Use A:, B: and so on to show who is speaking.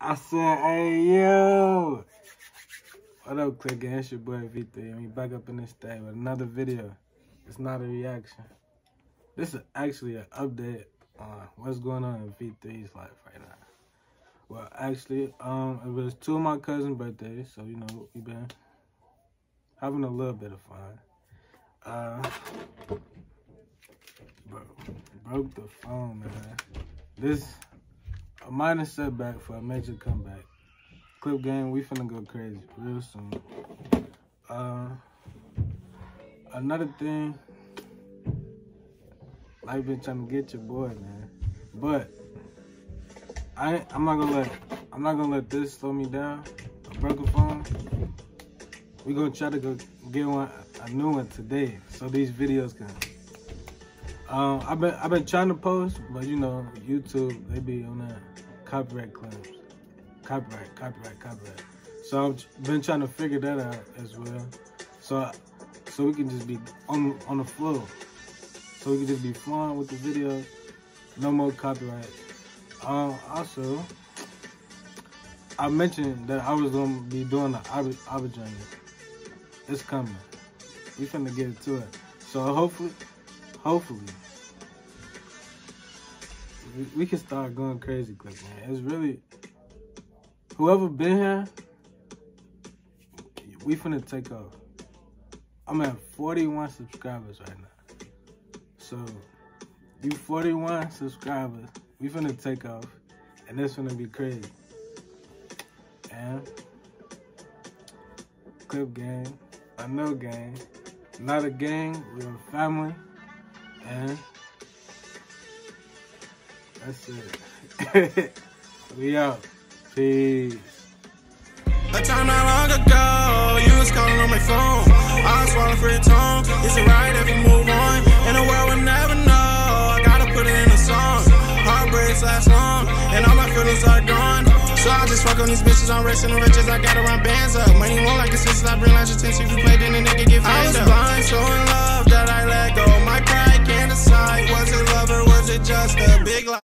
A: I said, hey, yo. What up, Click Gang? It's your boy V3. And we back up in this day with another video. It's not a reaction. This is actually an update on what's going on in V3's life right now. Well, actually, um, it was two of my cousin's birthdays, so, you know, we've been having a little bit of fun. Uh, bro, broke the phone, man. This a minor setback for a major comeback. Clip game, we finna go crazy real soon. Uh, another thing, I've been trying to get your boy, man. But I, I'm not gonna let, I'm not gonna let this slow me down. I broke a phone. We gonna try to go get one, a new one today, so these videos can. Um, I've been, I've been trying to post, but you know, YouTube they be on that copyright claims. Copyright, copyright, copyright. So I've been trying to figure that out as well. So so we can just be on on the flow. So we can just be flowing with the video. No more copyright. Um, also, I mentioned that I was gonna be doing the Abba journey. It's coming. We finna get to it. So hopefully, hopefully, we, can start going crazy quick, man. It's really whoever been here, we finna take off. I'm at 41 subscribers right now. So you 41 subscribers, we finna take off, and this finna be crazy. And clip gang, I know gang, not a gang, we're a family, and that's it. we out. Peace. A time not long ago, you was calling on my phone. I was swallowing for your tone. It's alright if we move on. In the world will never know. I gotta put it in a song. Heartbreaks last long, and all my feelings are gone. So I just fuck on these bitches, I'm racing the riches. I gotta run bands up. Money won't like the sisters, I bring like your 10 if you played in